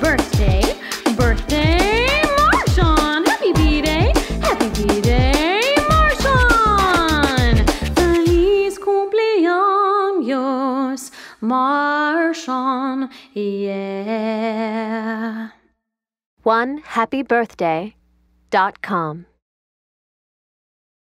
birthday, birthday, Marshawn. Happy B-Day, happy B-Day, Marshawn. Feliz cumpleaños, Marshawn, yeah. One happy birthday dot com.